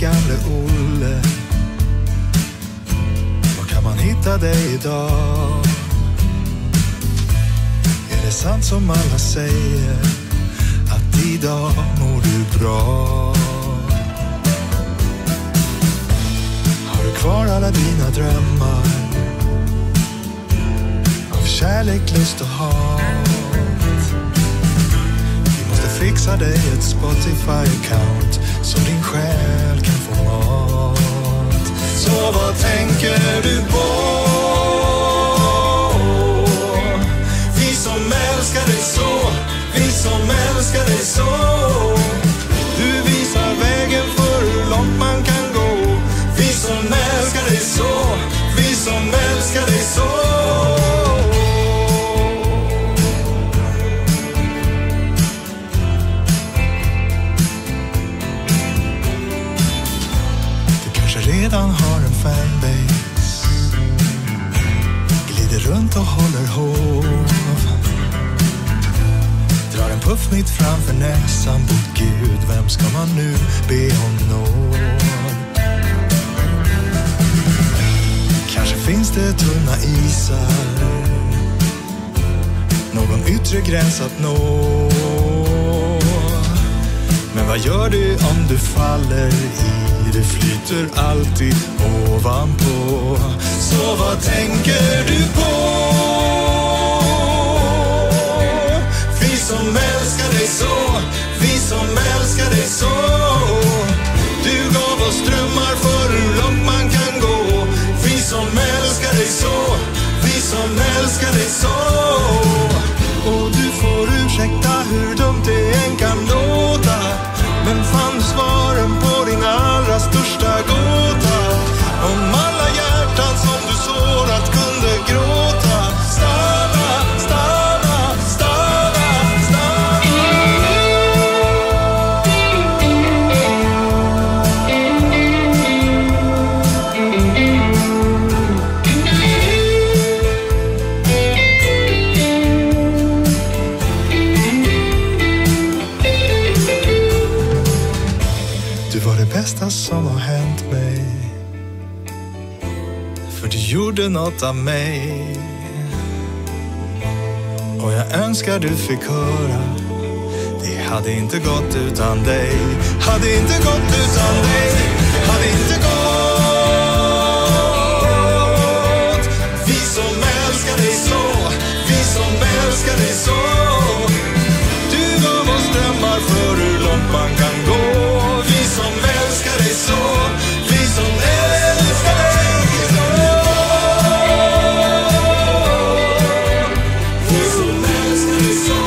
Gamle Olle Var kan man hitta dig idag? Är det sant som alla säger Att idag mår du bra? Har du kvar alla dina drömmar? Av kärlek, lust och hat? Vi måste fixa dig ett Spotify-account som din själ älskar dig så, vi som älskar dig så. Du visar vägen för hur långt man kan gå. Vi som älskar dig så, vi som mitt framför näsan på Gud Vem ska man nu be om nåd? Kanske finns det tunna isar Någon yttre gräns att nå men vad gör du om du faller i? Det flyter alltid ovanpå. Så vad tänker du på? Det bästa som har hänt mig. För du gjorde något av mig. Och jag önskar du fick höra. Det hade inte gått utan dig. Hade inte gått utan dig. Please.